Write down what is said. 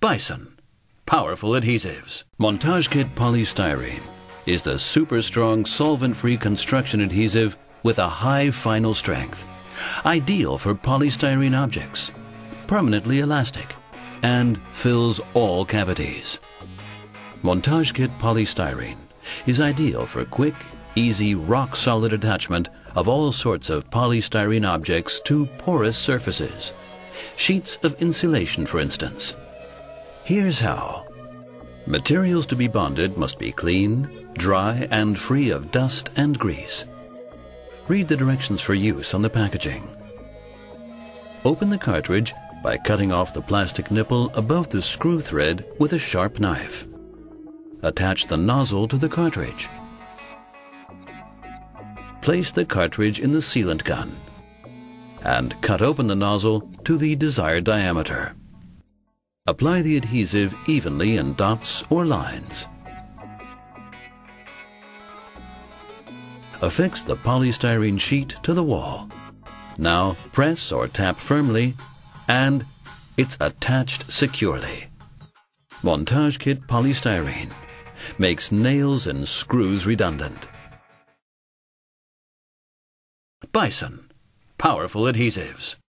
Bison, powerful adhesives. Montage Kit Polystyrene is the super strong solvent-free construction adhesive with a high final strength. Ideal for polystyrene objects, permanently elastic, and fills all cavities. Montage Kit Polystyrene is ideal for quick, easy, rock-solid attachment of all sorts of polystyrene objects to porous surfaces. Sheets of insulation, for instance. Here's how. Materials to be bonded must be clean, dry, and free of dust and grease. Read the directions for use on the packaging. Open the cartridge by cutting off the plastic nipple above the screw thread with a sharp knife. Attach the nozzle to the cartridge. Place the cartridge in the sealant gun and cut open the nozzle to the desired diameter. Apply the adhesive evenly in dots or lines. Affix the polystyrene sheet to the wall. Now press or tap firmly and it's attached securely. Montage Kit Polystyrene makes nails and screws redundant. Bison, powerful adhesives.